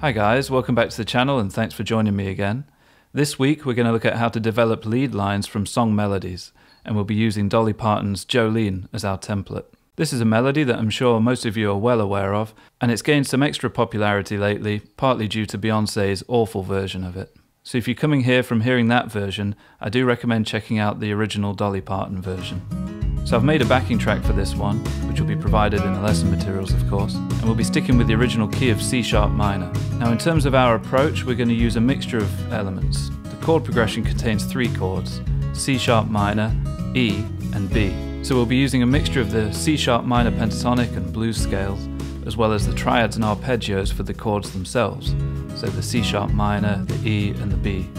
Hi guys, welcome back to the channel and thanks for joining me again. This week we're going to look at how to develop lead lines from song melodies and we'll be using Dolly Parton's Jolene as our template. This is a melody that I'm sure most of you are well aware of and it's gained some extra popularity lately, partly due to Beyonce's awful version of it. So if you're coming here from hearing that version, I do recommend checking out the original Dolly Parton version. So I've made a backing track for this one, which will be provided in the lesson materials of course, and we'll be sticking with the original key of C sharp minor. Now in terms of our approach, we're going to use a mixture of elements. The chord progression contains three chords, C sharp minor, E and B. So we'll be using a mixture of the C sharp minor pentatonic and blues scales, as well as the triads and arpeggios for the chords themselves, so the C sharp minor, the E and the B.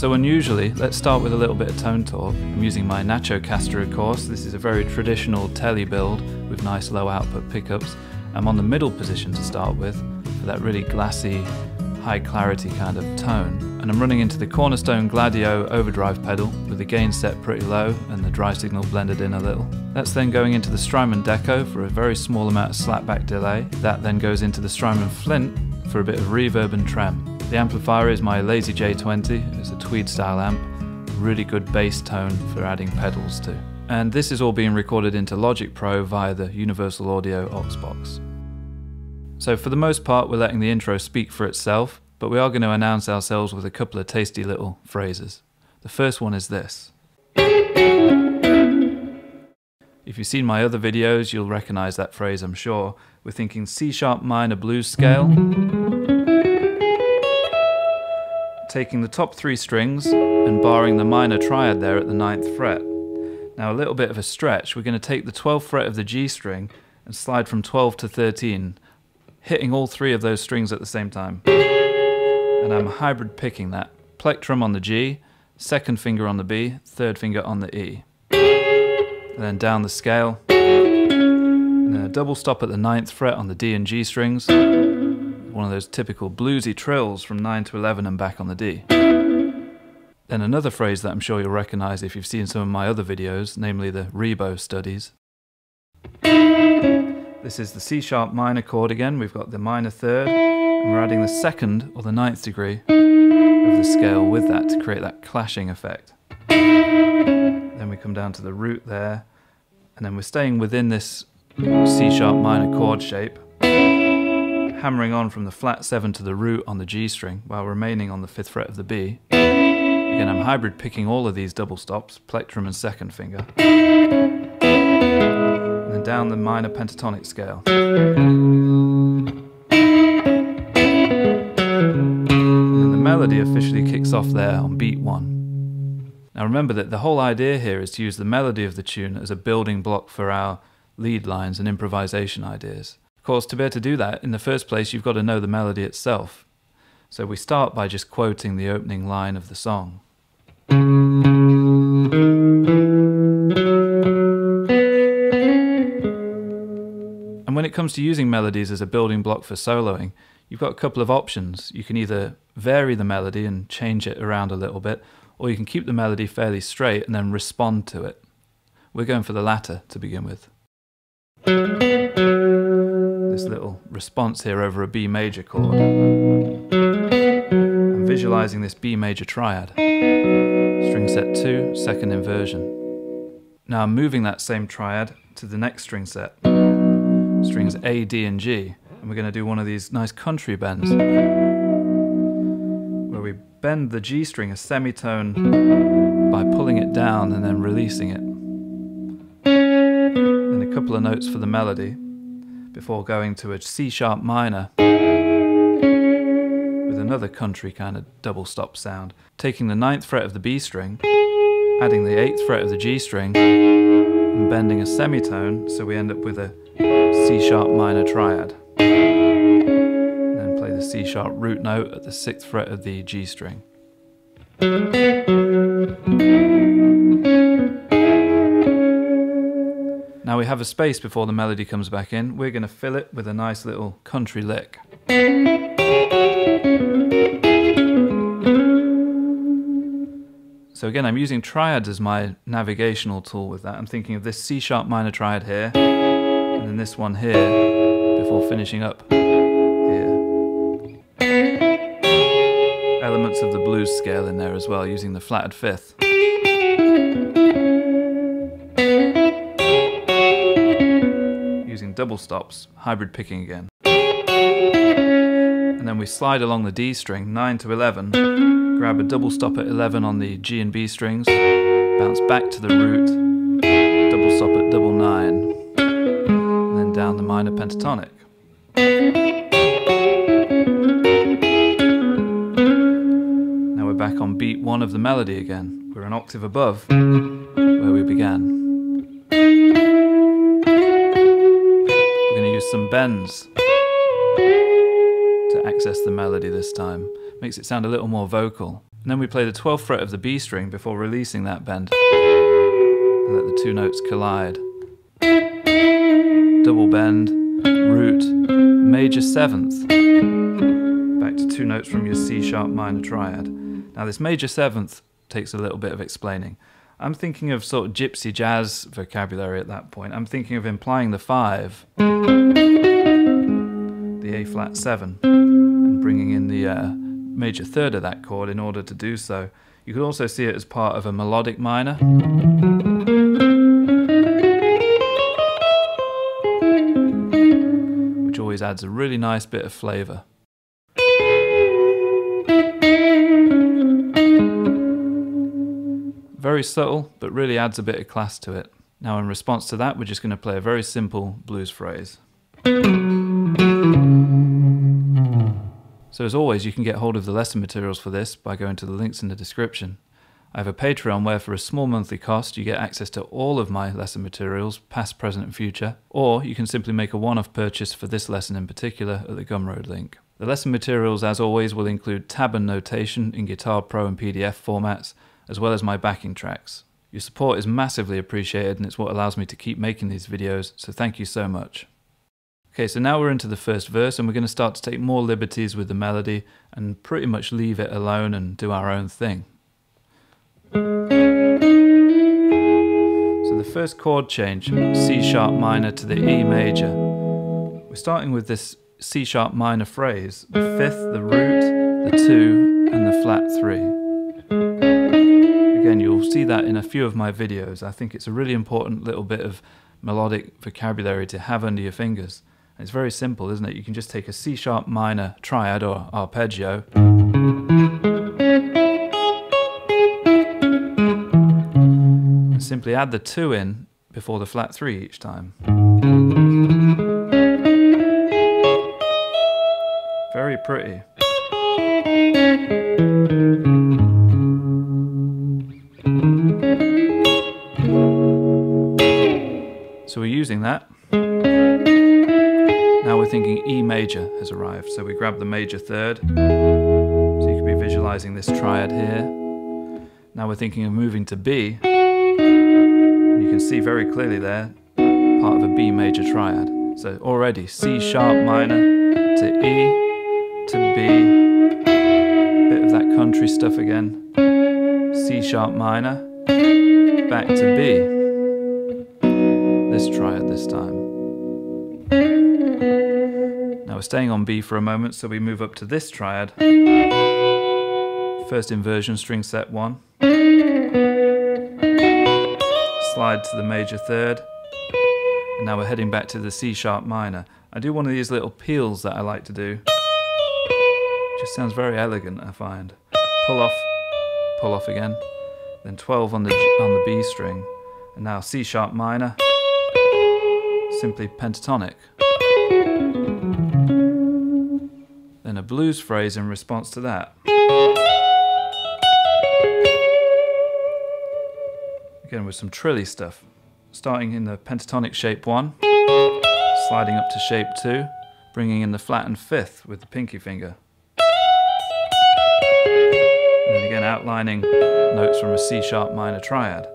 So unusually, let's start with a little bit of tone talk. I'm using my Nachocaster of course. This is a very traditional telly build with nice low output pickups. I'm on the middle position to start with for that really glassy, high clarity kind of tone. And I'm running into the Cornerstone Gladio overdrive pedal with the gain set pretty low and the dry signal blended in a little. That's then going into the Strymon Deco for a very small amount of slapback delay. That then goes into the Strymon Flint for a bit of reverb and trem. The amplifier is my Lazy J20, it's a tweed style amp, really good bass tone for adding pedals to. And this is all being recorded into Logic Pro via the Universal Audio OX Box. So for the most part we're letting the intro speak for itself, but we are going to announce ourselves with a couple of tasty little phrases. The first one is this. If you've seen my other videos, you'll recognize that phrase, I'm sure. We're thinking C sharp minor blues scale, taking the top three strings and barring the minor triad there at the ninth fret. Now a little bit of a stretch, we're going to take the 12th fret of the G string and slide from 12 to 13, hitting all three of those strings at the same time. And I'm hybrid picking that. Plectrum on the G, second finger on the B, third finger on the E. And then down the scale, and then a double stop at the ninth fret on the D and G strings, one of those typical bluesy trills from 9 to 11 and back on the D. Then another phrase that I'm sure you'll recognize if you've seen some of my other videos, namely the Ribot studies. This is the C sharp minor chord again, we've got the minor third, and we're adding the second or the ninth degree of the scale with that to create that clashing effect. Then we come down to the root there, and then we're staying within this C sharp minor chord shape, hammering on from the flat 7 to the root on the G string while remaining on the 5th fret of the B. Again, I'm hybrid picking all of these double stops, plectrum and second finger. And then down the minor pentatonic scale. And the melody officially kicks off there on beat 1. Now remember that the whole idea here is to use the melody of the tune as a building block for our lead lines and improvisation ideas. Course, to be able to do that, in the first place, you've got to know the melody itself. So we start by just quoting the opening line of the song. And when it comes to using melodies as a building block for soloing, you've got a couple of options. You can either vary the melody and change it around a little bit, or you can keep the melody fairly straight and then respond to it. We're going for the latter to begin with this mm. little response here over a B major chord. I'm visualizing this B major triad. String set 2, second inversion. Now I'm moving that same triad to the next string set. Strings A, D and G. And we're going to do one of these nice country bends. Where we bend the G string a semitone by pulling it down and then releasing it. And a couple of notes for the melody before going to a C sharp minor with another country kind of double stop sound. Taking the ninth fret of the B string, adding the eighth fret of the G string, and bending a semitone so we end up with a C sharp minor triad. Then play the C sharp root note at the sixth fret of the G string. We have a space before the melody comes back in. We're going to fill it with a nice little country lick. So again, I'm using triads as my navigational tool with that. I'm thinking of this C sharp minor triad here, and then this one here, before finishing up here. elements of the blues scale in there as well, using the flatted fifth. Double stops, hybrid picking again. And then we slide along the D string, 9 to 11, grab a double stop at 11 on the G and B strings, bounce back to the root, double stop at double 9, and then down the minor pentatonic. Now we're back on beat 1 of the melody again. We're an octave above where we began. Some bends to access the melody this time. Makes it sound a little more vocal. And then we play the 12th fret of the B string before releasing that bend. And let the two notes collide. Double bend, root, major seventh. Back to two notes from your C sharp minor triad. Now this major seventh takes a little bit of explaining. I'm thinking of sort of gypsy jazz vocabulary at that point. I'm thinking of implying the five, the A flat seven, and bringing in the uh, major third of that chord in order to do so. You could also see it as part of a melodic minor. Which always adds a really nice bit of flavour. Very subtle, but really adds a bit of class to it. Now in response to that, we're just going to play a very simple blues phrase. So as always, you can get hold of the lesson materials for this by going to the links in the description. I have a Patreon where for a small monthly cost you get access to all of my lesson materials, past, present and future, or you can simply make a one-off purchase for this lesson in particular at the Gumroad link. The lesson materials as always will include tab and notation in Guitar Pro and PDF formats, as well as my backing tracks. Your support is massively appreciated and it's what allows me to keep making these videos, so thank you so much. Okay, so now we're into the first verse and we're going to start to take more liberties with the melody and pretty much leave it alone and do our own thing. So the first chord change, C sharp minor to the E major. We're starting with this C sharp minor phrase, the fifth, the root, the two, and the flat three. You'll see that in a few of my videos. I think it's a really important little bit of melodic vocabulary to have under your fingers. It's very simple, isn't it? You can just take a C sharp minor triad or arpeggio. And simply add the two in before the flat three each time. Very pretty. So we're using that. Now we're thinking E major has arrived. So we grab the major third. So you could be visualizing this triad here. Now we're thinking of moving to B. And you can see very clearly there, part of a B major triad. So already C sharp minor to E to B. Bit of that country stuff again. C sharp minor, back to B this triad this time. Now we're staying on B for a moment, so we move up to this triad. First inversion, string set 1. Slide to the major third. And now we're heading back to the C sharp minor. I do one of these little peels that I like to do. Just sounds very elegant, I find. Pull off, pull off again. Then 12 on the, on the B string. And now C sharp minor simply pentatonic. Then a blues phrase in response to that. Again with some trilly stuff. Starting in the pentatonic shape 1, sliding up to shape 2, bringing in the flattened fifth with the pinky finger. And then again outlining notes from a C sharp minor triad.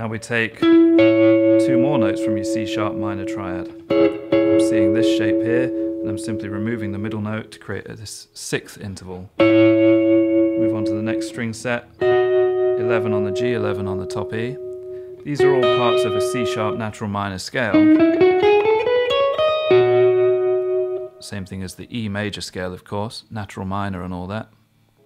Now we take two more notes from your C sharp minor triad. I'm seeing this shape here, and I'm simply removing the middle note to create this sixth interval. Move on to the next string set, 11 on the G, 11 on the top E. These are all parts of a C sharp natural minor scale. Same thing as the E major scale, of course, natural minor and all that.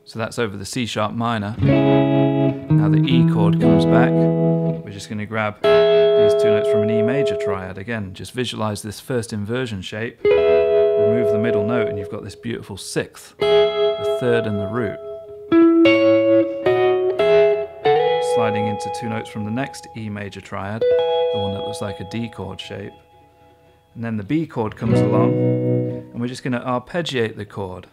So that's over the C sharp minor. Now the E chord comes back. We're just going to grab these two notes from an E major triad. Again, just visualize this first inversion shape. Remove the middle note and you've got this beautiful sixth, the third and the root. Sliding into two notes from the next E major triad, the one that looks like a D chord shape. And then the B chord comes along, and we're just going to arpeggiate the chord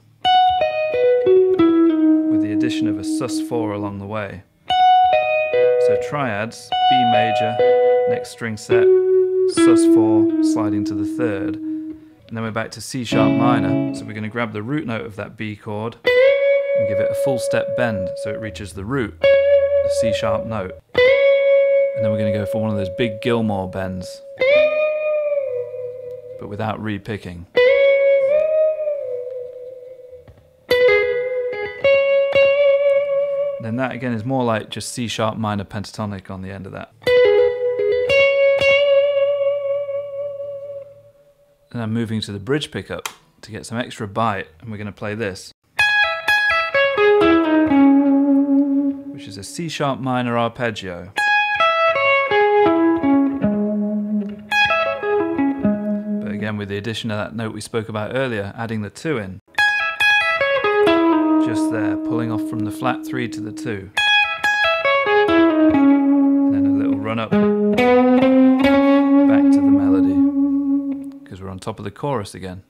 with the addition of a sus4 along the way. So triads, B major, next string set, sus4, sliding to the third, and then we're back to C sharp minor. So we're going to grab the root note of that B chord and give it a full step bend so it reaches the root, the C sharp note. And then we're going to go for one of those big Gilmour bends but without repicking. Then that again is more like just C sharp minor pentatonic on the end of that. And I'm moving to the bridge pickup to get some extra bite, and we're going to play this. Which is a C sharp minor arpeggio. But again with the addition of that note we spoke about earlier, adding the 2 in. Just there, pulling off from the flat 3 to the 2. And then a little run up back to the melody, because we're on top of the chorus again.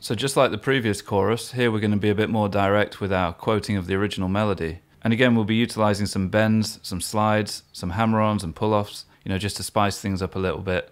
So just like the previous chorus, here we're going to be a bit more direct with our quoting of the original melody. And again, we'll be utilizing some bends, some slides, some hammer-ons and pull-offs, you know, just to spice things up a little bit.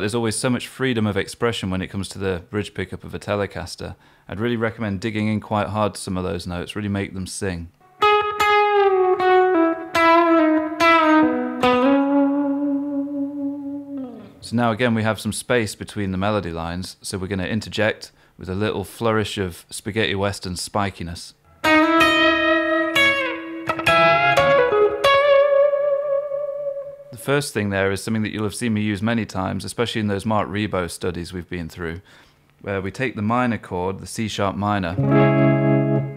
Like there's always so much freedom of expression when it comes to the bridge pickup of a Telecaster. I'd really recommend digging in quite hard to some of those notes, really make them sing. So now again we have some space between the melody lines, so we're going to interject with a little flourish of spaghetti western spikiness. First thing there is something that you'll have seen me use many times, especially in those Marc Ribot studies we've been through, where we take the minor chord, the C sharp minor,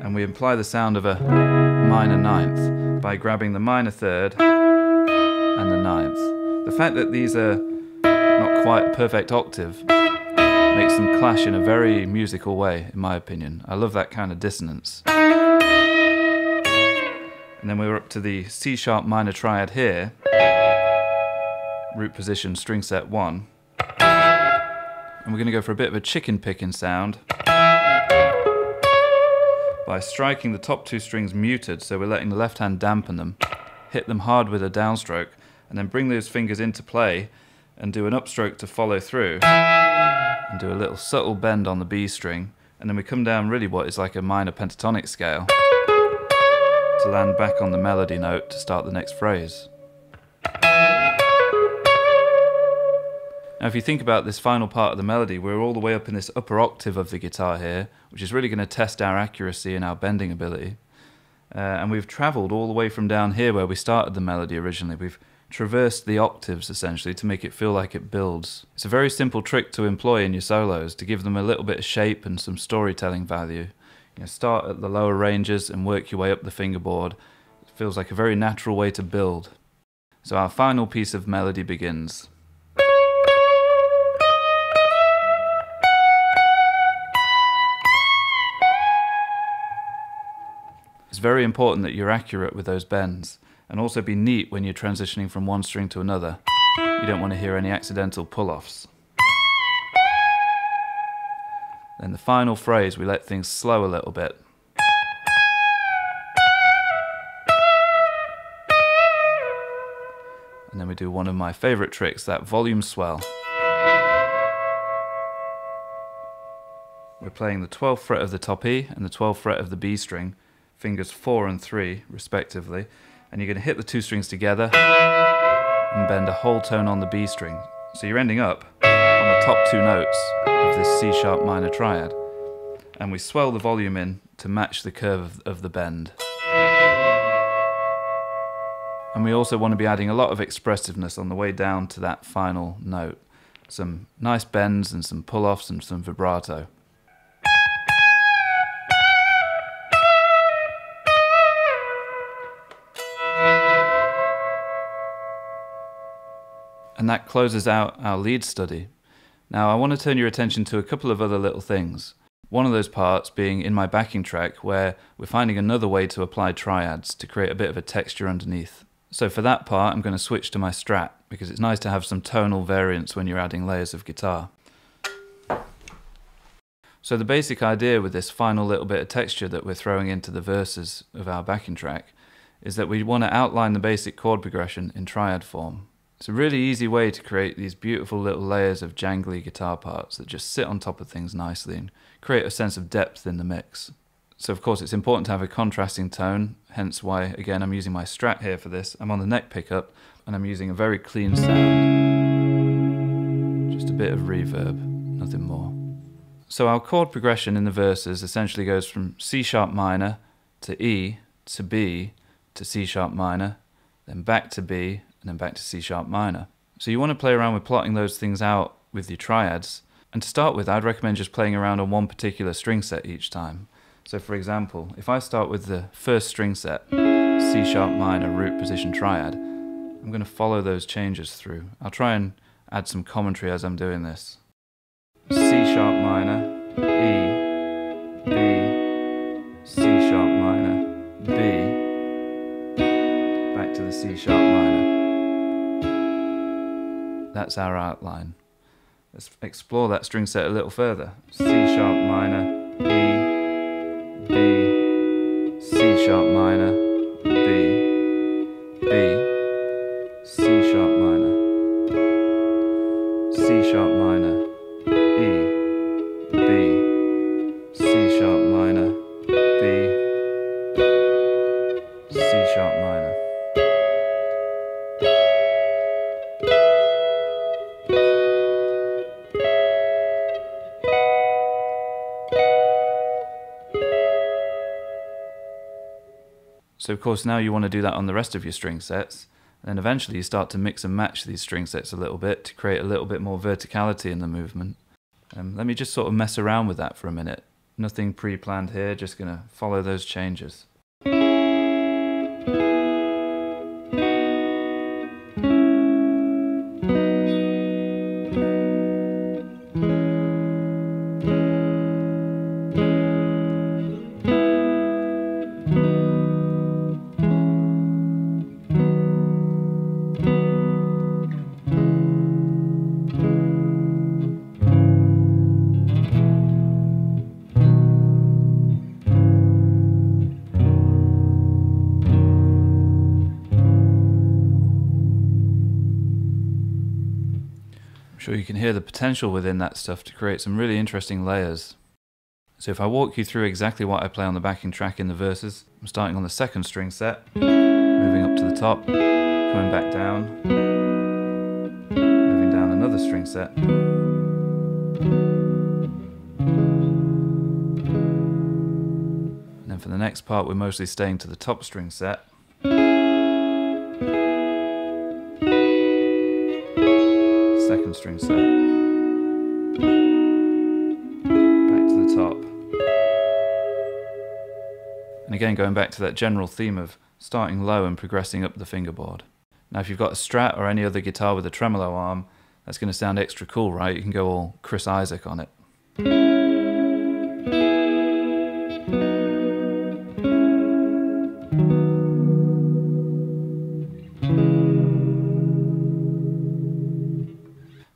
and we imply the sound of a minor ninth by grabbing the minor third and the ninth. The fact that these are not quite a perfect octave makes them clash in a very musical way, in my opinion. I love that kind of dissonance. And then we are up to the C sharp minor triad here root position string set 1. And we're going to go for a bit of a chicken picking sound by striking the top two strings muted, so we're letting the left hand dampen them, hit them hard with a downstroke, and then bring those fingers into play and do an upstroke to follow through, and do a little subtle bend on the B string, and then we come down really what is like a minor pentatonic scale to land back on the melody note to start the next phrase. Now, if you think about this final part of the melody, we're all the way up in this upper octave of the guitar here, which is really going to test our accuracy and our bending ability. Uh, and we've travelled all the way from down here where we started the melody originally. We've traversed the octaves essentially to make it feel like it builds. It's a very simple trick to employ in your solos to give them a little bit of shape and some storytelling value. You know, start at the lower ranges and work your way up the fingerboard. It feels like a very natural way to build. So our final piece of melody begins. Very important that you're accurate with those bends and also be neat when you're transitioning from one string to another. You don't want to hear any accidental pull-offs. Then the final phrase, we let things slow a little bit. And then we do one of my favorite tricks, that volume swell. We're playing the 12th fret of the top E and the 12th fret of the B string, fingers four and three, respectively, and you're going to hit the two strings together and bend a whole tone on the B string. So you're ending up on the top two notes of this C sharp minor triad. and we swell the volume in to match the curve of, the bend. And we also want to be adding a lot of expressiveness on the way down to that final note. Some nice bends and some pull offs and some vibrato. And that closes out our lead study. Now, I want to turn your attention to a couple of other little things. One of those parts being in my backing track, where we're finding another way to apply triads to create a bit of a texture underneath. So for that part, I'm going to switch to my Strat because it's nice to have some tonal variance when you're adding layers of guitar. So the basic idea with this final little bit of texture that we're throwing into the verses of our backing track is that we want to outline the basic chord progression in triad form. It's a really easy way to create these beautiful little layers of jangly guitar parts that just sit on top of things nicely and create a sense of depth in the mix. So of course it's important to have a contrasting tone, hence why again I'm using my Strat here for this. I'm on the neck pickup and I'm using a very clean sound. Just a bit of reverb, nothing more. So our chord progression in the verses essentially goes from C sharp minor to E to B to C sharp minor, then back to B and then back to C sharp minor. So you want to play around with plotting those things out with your triads. And to start with, I'd recommend just playing around on one particular string set each time. So for example, if I start with the first string set, C sharp minor root position triad, I'm going to follow those changes through. I'll try and add some commentary as I'm doing this. C sharp minor, E, B, C sharp minor, B, back to the C sharp minor. That's our outline. Let's explore that string set a little further. C sharp minor, E, B, C sharp minor, So of course now you want to do that on the rest of your string sets. And then eventually you start to mix and match these string sets a little bit to create a little bit more verticality in the movement. Um, let me just sort of mess around with that for a minute. Nothing pre-planned here, just going to follow those changes. Sure you can hear the potential within that stuff to create some really interesting layers. So if I walk you through exactly what I play on the backing track in the verses, I'm starting on the second string set, moving up to the top, coming back down, moving down another string set, and then for the next part we're mostly staying to the top string set, second string set. Back to the top. And again, going back to that general theme of starting low and progressing up the fingerboard. Now, if you've got a Strat or any other guitar with a tremolo arm, that's going to sound extra cool, right? You can go all Chris Isaak on it.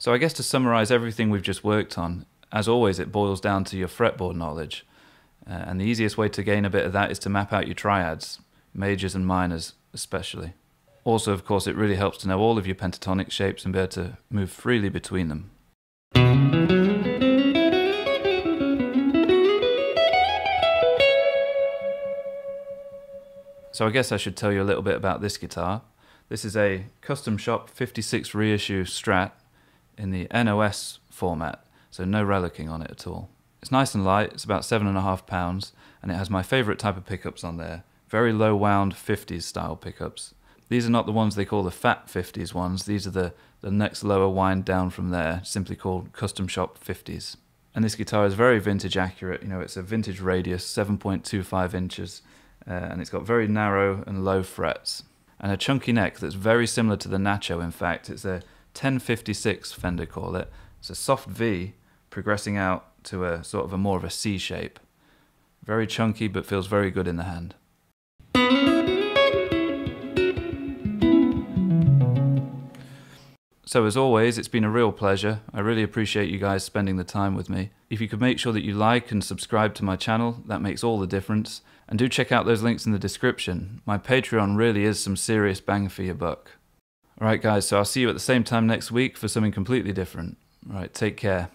So I guess to summarize everything we've just worked on, as always, it boils down to your fretboard knowledge. Uh, and the easiest way to gain a bit of that is to map out your triads, majors and minors especially. Also, of course, it really helps to know all of your pentatonic shapes and be able to move freely between them. So I guess I should tell you a little bit about this guitar. This is a custom shop 56 reissue Strat in the NOS format, so no relicking on it at all. It's nice and light, it's about seven and a half pounds, and it has my favourite type of pickups on there. Very low wound 50s style pickups. These are not the ones they call the fat 50s ones, these are the, the next lower wind down from there, simply called custom shop 50s. And this guitar is very vintage accurate, you know, it's a vintage radius, 7.25 inches, uh, and it's got very narrow and low frets. And a chunky neck that's very similar to the Nacho, in fact. It's a 1056 Fender call it. It's a soft V progressing out to a sort of a more of a C shape. Very chunky but feels very good in the hand. So, as always, it's been a real pleasure. I really appreciate you guys spending the time with me. If you could make sure that you like and subscribe to my channel, that makes all the difference. And do check out those links in the description. My Patreon really is some serious bang for your buck. Alright, guys, so I'll see you at the same time next week for something completely different. Alright, take care.